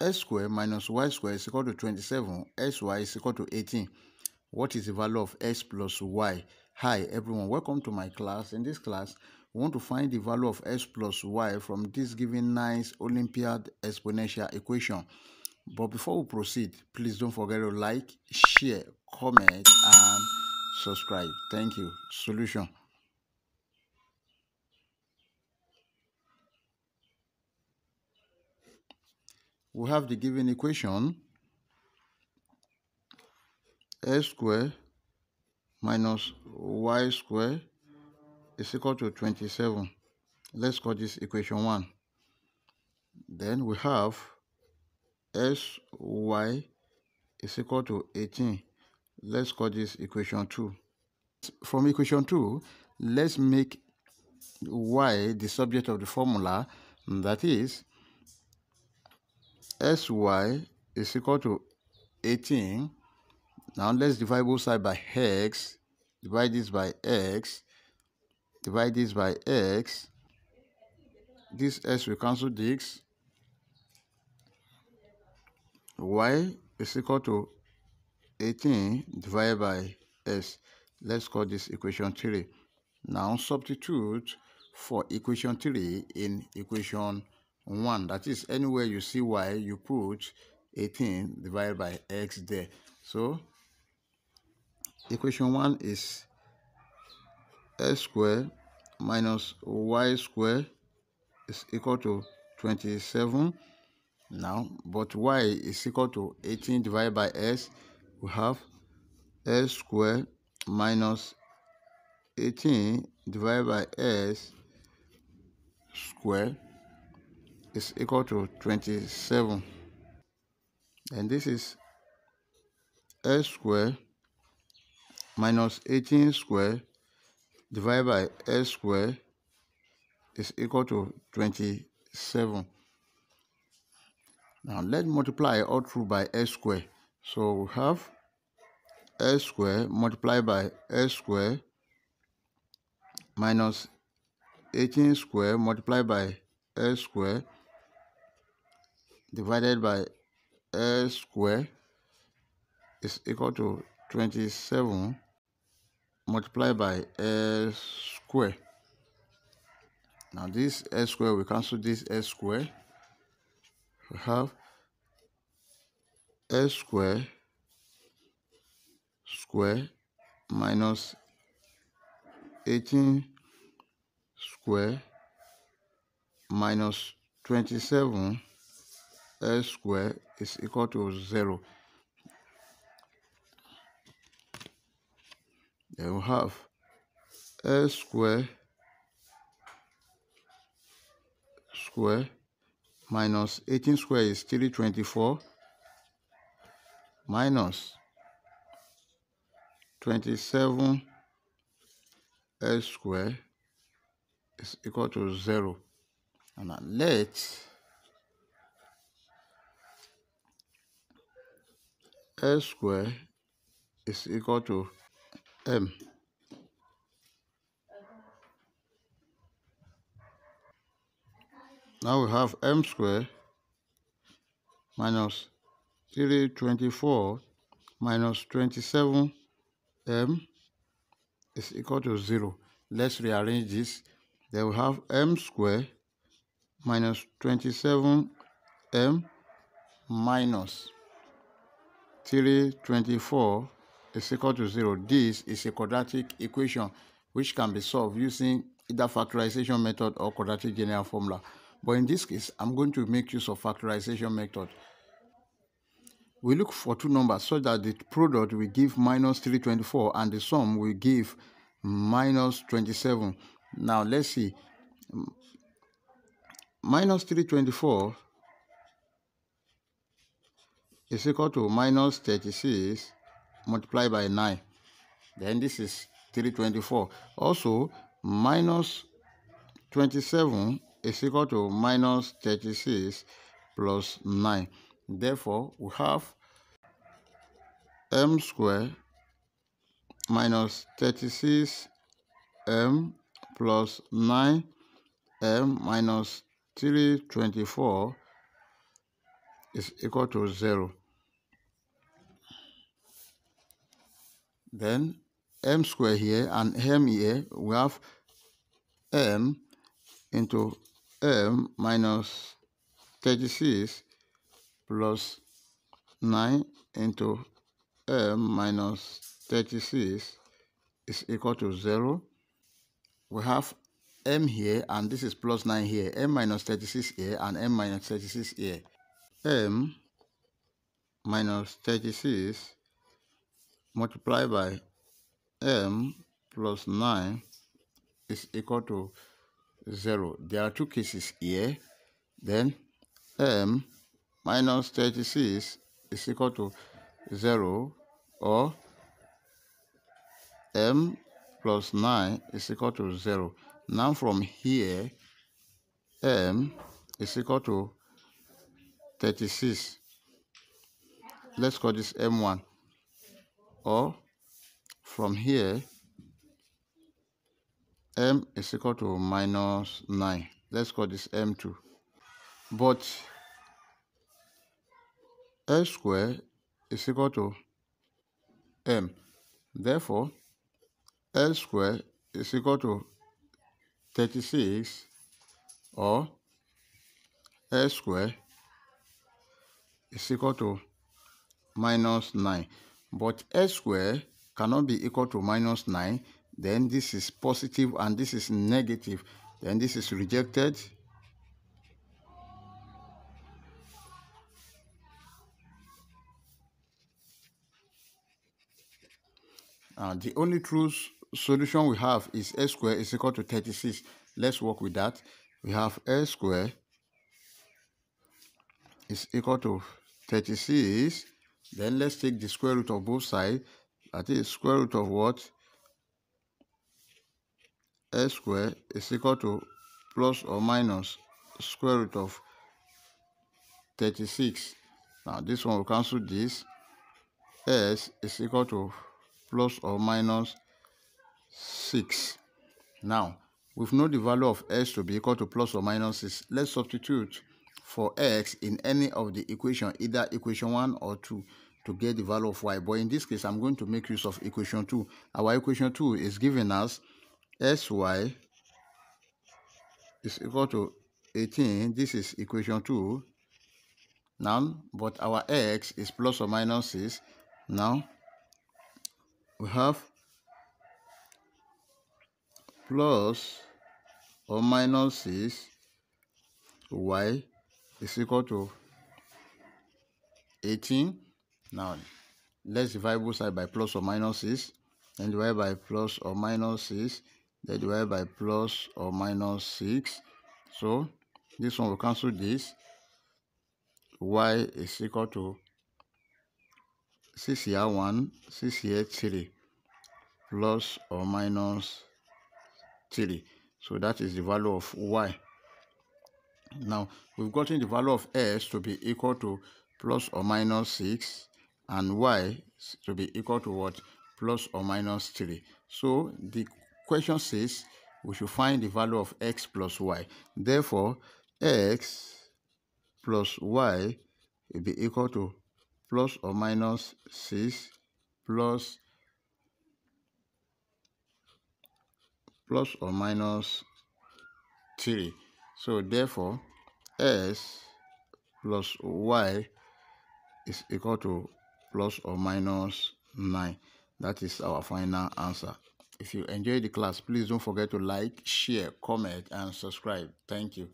x squared minus y squared is equal to 27, xy is equal to 18. What is the value of x plus y? Hi everyone, welcome to my class. In this class, we want to find the value of x plus y from this given nice Olympiad exponential equation. But before we proceed, please don't forget to like, share, comment, and subscribe. Thank you. Solution. We have the given equation x square minus y square is equal to 27. Let's call this equation 1. Then we have sy is equal to 18. Let's call this equation 2. From equation 2, let's make y the subject of the formula. That is, sy is equal to 18. Now let's divide both sides by x. Divide this by x. Divide this by x. This s will cancel this y is equal to 18 divided by s. Let's call this equation 3. Now substitute for equation 3 in equation 1. That is, anywhere you see y, you put 18 divided by x there. So, equation 1 is x squared minus y squared is equal to 27 now but y is equal to 18 divided by s we have s squared minus 18 divided by s squared is equal to 27 and this is s squared minus 18 squared divided by s squared is equal to 27 now let's multiply all through by s squared. So we have s squared multiplied by s squared minus 18 squared multiplied by s squared divided by s square is equal to 27 multiplied by s square. Now this s square, we cancel this s square. we have s square square minus 18 square minus 27 s square is equal to 0. Then we have s square square minus 18 square is 324 minus 27 s square is equal to 0 and let s square is equal to m Now we have m square minus 324 minus 27m is equal to 0. Let's rearrange this. Then we have m square minus 27m minus 324 is equal to 0. This is a quadratic equation which can be solved using either factorization method or quadratic general formula. But in this case, I'm going to make use of factorization method. We look for two numbers so that the product will give minus 324 and the sum will give minus 27. Now let's see. Minus 324 is equal to minus 36 multiplied by 9. Then this is 324. Also, minus 27 is equal to minus 36 plus 9. Therefore, we have m squared minus 36m plus 9m minus 324 is equal to 0. Then m square here and m here, we have m into m minus 36 plus 9 into m minus 36 is equal to 0. We have m here and this is plus 9 here, m minus 36 here and m minus 36 here. M minus 36 multiplied by m plus 9 is equal to 0. There are two cases here. Then m minus 36 is equal to 0 or m plus 9 is equal to 0. Now from here, m is equal to 36. Let's call this m1. Or from here, m is equal to minus 9. Let's call this m2. But l square is equal to m. Therefore, l square is equal to 36 or l squared is equal to minus 9. But s squared cannot be equal to minus 9. Then this is positive and this is negative. Then this is rejected. Uh, the only true solution we have is s squared is equal to 36. Let's work with that. We have s squared is equal to 36. Then let's take the square root of both sides. That is square root of what? s square is equal to plus or minus square root of 36. Now this one will cancel this. s is equal to plus or minus 6. Now, we've known the value of s to be equal to plus or minus 6. Let's substitute for x in any of the equation, either equation 1 or 2, to get the value of y. But in this case, I'm going to make use of equation 2. Our equation 2 is giving us sy is equal to 18. This is equation 2. Now, but our x is plus or minus 6. Now, we have plus or minus 6 y is equal to 18 now let's divide both sides by plus or minus 6 then divide by plus or minus 6 then divide by plus or minus 6 so this one will cancel this. Y is equal to 6 here 1 6 here 3 plus or minus 3 so that is the value of y now we've gotten the value of s to be equal to plus or minus 6 and y to be equal to what? Plus or minus 3 so the question says we should find the value of x plus y. Therefore x plus y will be equal to plus or minus 6 plus plus or minus 3. So therefore, s plus y is equal to plus or minus 9. That is our final answer. If you enjoyed the class, please don't forget to like, share, comment, and subscribe. Thank you.